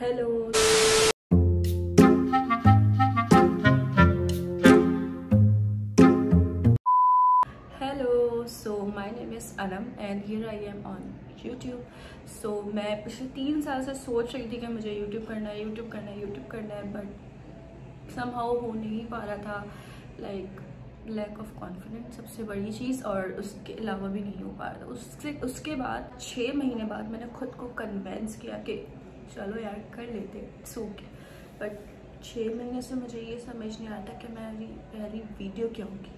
Hello. Hello so my name is Anam and here I am on YouTube so मैं पिछले तीन साल से सोच रही थी कि मुझे यूट्यूब करना है यूट्यूब करना है यूट्यूब करना है बट समहाउ हो नहीं पा रहा था। लाइक लैक ऑफ़ कॉन्फिडेंस सबसे बड़ी चीज़ और उसके अलावा भी नहीं हो पा रहा था। उससे, उसके बाद छः महीने बाद मैंने खुद को कन्वेंस किया कि चलो यार, कर लेते सो के बट छः महीने से मुझे ये समझ नहीं आता कि मैं पहली वीडियो क्या होगी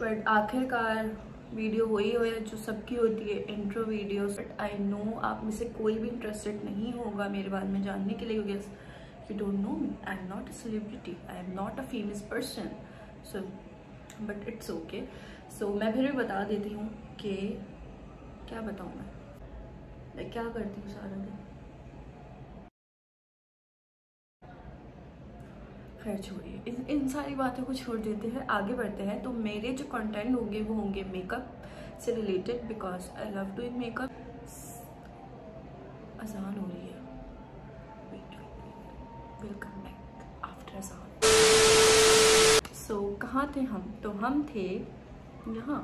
बट आखिरकार वीडियो वही हो जो सबकी होती है intro video but I know आप में से कोई भी इंटरेस्टेड नहीं होगा मेरे बारे में जानने के लिए, क्योंकि you don't know me I am not a celebrity I am not a famous person so but it's okay so मैं फिर भी बता देती हूँ कि क्या बताऊँ मैं? मैं क्या करती हूँ सारा दिन? खैर छोड़िए। इन इन सारी बातों को छोड़ देते हैं आगे बढ़ते हैं। तो मेरे जो कंटेंट होंगे वो होंगे मेकअप से related because I love doing makeup आसान हो रही है। वेलकम बैक आफ्टर आसान सो कहाँ थे हम? तो हम थे यहाँ।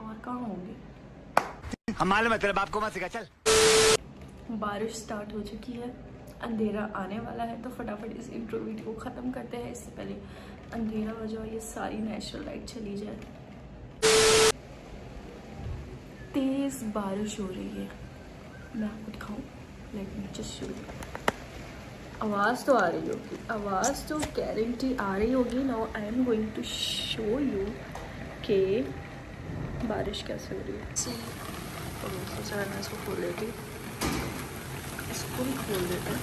और कहाँ होंगे? हम मालूम है तेरे बाप को मत सिखा चल। बारिश स्टार्ट हो चुकी है। अंधेरा आने वाला है तो फटाफट इस इंट्रो वीडियो को ख़त्म करते हैं। इससे पहले अंधेरा हो जाए ये सारी नेचुरल लाइट चली जाए। तेज़ बारिश हो रही है। मैं आपको दिखाऊँ लेट मी जस्ट शो आवाज़ तो आ रही होगी, आवाज़ तो गारंटी आ रही होगी। Now I am going to show you के बारिश कैसे हो रही है। तो इसको खोल लेती इसको भी खोल देते हैं।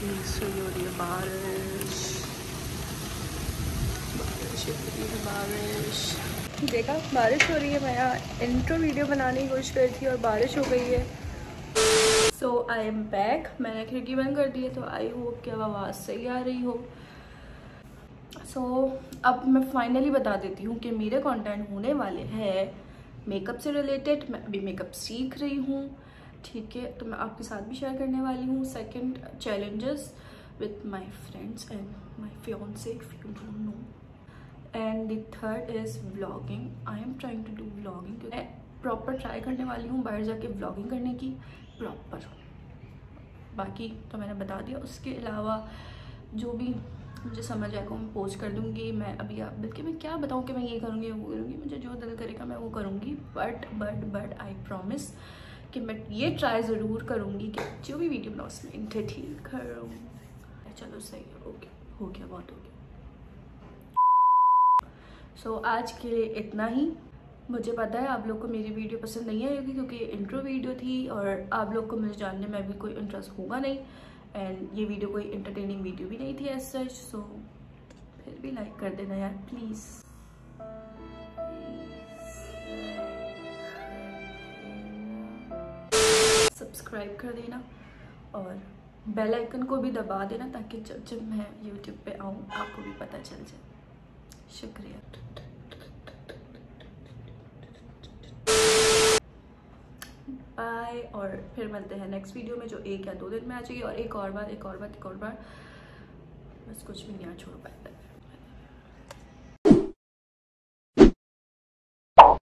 रही है बारिश। हो रही है बारिश। देखा बारिश हो रही है मैं यहाँ इंट्रो वीडियो बनाने की कोशिश करी थी और बारिश हो गई है। सो आई एम बैक मैंने खिड़की बंद कर दी है तो आई होप कि अब आवाज़ सही आ रही हो। सो so, अब मैं फाइनली बता देती हूँ कि मेरे कंटेंट होने वाले हैं मेकअप से रिलेटेड मैं अभी मेकअप सीख रही हूँ। ठीक है तो मैं आपके साथ भी शेयर करने वाली हूँ second challenges with my friends and my phone don't know and the third is vlogging I am trying to do vlogging मैं प्रॉपर ट्राई करने वाली हूँ बाहर जाके व्लॉगिंग करने की प्रॉपर बाकी तो मैंने बता दिया। उसके अलावा जो भी मुझे समझ आएगा मैं पोस्ट कर दूँगी, मैं अभी आप, बल्कि मैं क्या बताऊँ कि मैं ये करूँगी, वो करूँगी, मुझे जो दिल करेगा मैं वो करूँगी। But but but I promise कि मैं ये ट्राई ज़रूर करूँगी कि जो भी वीडियो बनाऊँ उसमें इंटरटेन करूँ। चलो सही है ओके हो गया बहुत हो गया। सो so, आज के लिए इतना ही। मुझे पता है आप लोग को मेरी वीडियो पसंद नहीं आएगी क्योंकि इंट्रो वीडियो थी और आप लोग को मुझे जानने में भी कोई इंटरेस्ट होगा नहीं। एंड ये वीडियो कोई इंटरटेनिंग वीडियो भी नहीं थी एज सच सो फिर भी लाइक कर देना यार प्लीज़ सब्सक्राइब कर देना और बेल आइकन को भी दबा देना ताकि जब जब मैं यूट्यूब पे आऊँ, आपको भी पता चल जाए। शुक्रिया। बाय और फिर मिलते हैं नेक्स्ट वीडियो में जो एक या दो दिन में आ जाएगी और एक और बार, एक और बार, एक और बार। बस कुछ भी नहीं छोड़ पाए